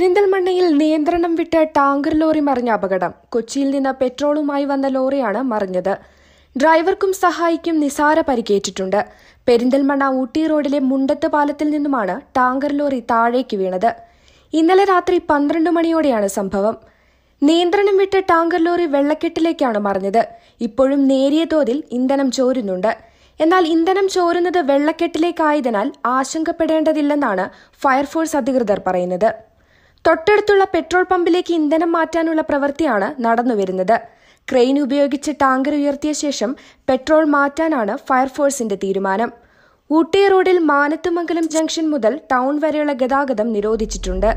പെരിന്തൽമണ്ണയിൽ നിയന്ത്രണം വിട്ട് ടാങ്കർ ലോറി മറിഞ്ഞ അപകടം. കൊച്ചിയിൽ നിന്ന് പെട്രോളുമായി വന്ന ലോറിയാണ് മറിഞ്ഞത്. ഡ്രൈവർക്കും സഹായിക്കും നിസാര പരിക്കേറ്റിട്ടുണ്ട്. പെരിന്തൽമണ്ണ ഊട്ടി റോഡിലെ മുണ്ടത്ത് പാലത്തിൽ നിന്നുമാണ് ടാങ്കർ ലോറി താഴേക്ക് വീണത്. ഇന്നലെ രാത്രി പന്ത്രണ്ട് മണിയോടെയാണ് സംഭവം. നിയന്ത്രണം വിട്ട് ടാങ്കർ ലോറി വെള്ളക്കെട്ടിലേക്കാണ് മറിഞ്ഞത്. ഇപ്പോഴും നേരിയ തോതിൽ ഇന്ധനം ചോരുന്നുണ്ട്. എന്നാൽ ഇന്ധനം ചോരുന്നത് വെള്ളക്കെട്ടിലേക്കായതിനാൽ ആശങ്കപ്പെടേണ്ടതില്ലെന്നാണ് ഫയർഫോഴ്സ് അധികൃതർ പറയുന്നത്. തൊട്ടടുത്തുള്ള പെട്രോൾ പമ്പിലേക്ക് ഇന്ധനം മാറ്റാനുള്ള പ്രവൃത്തിയാണ് നടന്നുവരുന്നത് ക്രെയിൻ ഉപയോഗിച്ച് ടാങ്കർ ഉയർത്തിയ ശേഷം പെട്രോൾ മാറ്റാനാണ് ഫയർഫോഴ്സിന്റെ തീരുമാനം. ഊട്ടി റോഡിൽ മാനത്തുമംഗലം ജംഗ്ഷൻ മുതൽ ടൗൺ വരെയുള്ള ഗതാഗതം നിരോധിച്ചിട്ടുണ്ട്.